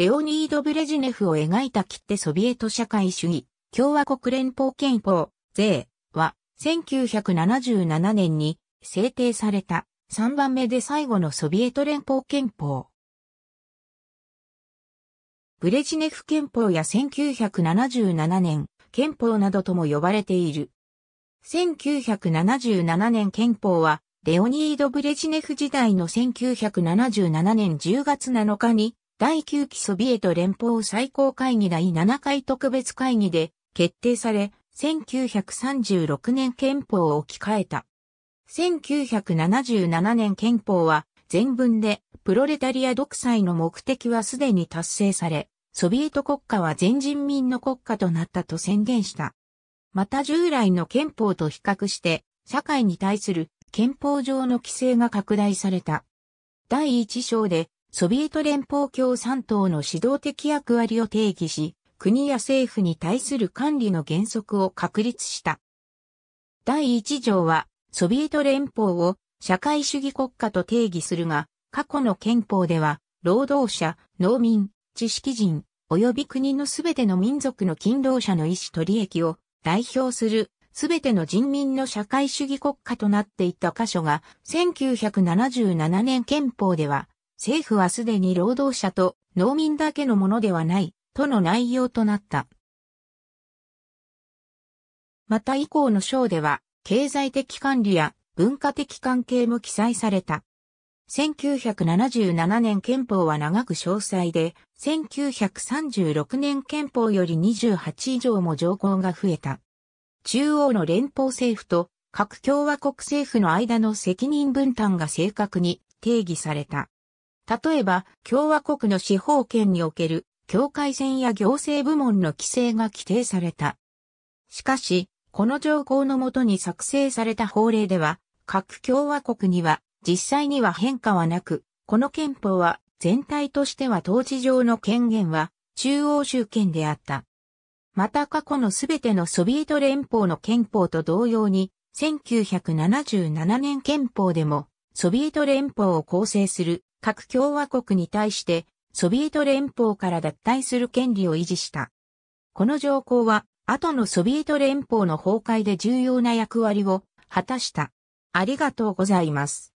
レオニード・ブレジネフを描いた切手ソビエト社会主義、共和国連邦憲法、税は、1977年に制定された3番目で最後のソビエト連邦憲法。ブレジネフ憲法や1977年憲法などとも呼ばれている。1977年憲法は、レオニード・ブレジネフ時代の1977年10月7日に、第9期ソビエト連邦最高会議第7回特別会議で決定され、1936年憲法を置き換えた。1977年憲法は全文でプロレタリア独裁の目的はすでに達成され、ソビエト国家は全人民の国家となったと宣言した。また従来の憲法と比較して、社会に対する憲法上の規制が拡大された。第一章で、ソビエト連邦共産党の指導的役割を定義し、国や政府に対する管理の原則を確立した。第一条は、ソビエト連邦を社会主義国家と定義するが、過去の憲法では、労働者、農民、知識人、及び国のすべての民族の勤労者の意思と利益を代表するすべての人民の社会主義国家となっていた箇所が、1977年憲法では、政府はすでに労働者と農民だけのものではない、との内容となった。また以降の章では、経済的管理や文化的関係も記載された。1977年憲法は長く詳細で、1936年憲法より28以上も条項が増えた。中央の連邦政府と各共和国政府の間の責任分担が正確に定義された。例えば、共和国の司法権における境界線や行政部門の規制が規定された。しかし、この条項のもとに作成された法令では、各共和国には実際には変化はなく、この憲法は全体としては統治上の権限は中央集権であった。また過去のすべてのソビエト連邦の憲法と同様に、1977年憲法でも、ソビエト連邦を構成する各共和国に対して、ソビエト連邦から脱退する権利を維持した。この条項は、後のソビエト連邦の崩壊で重要な役割を果たした。ありがとうございます。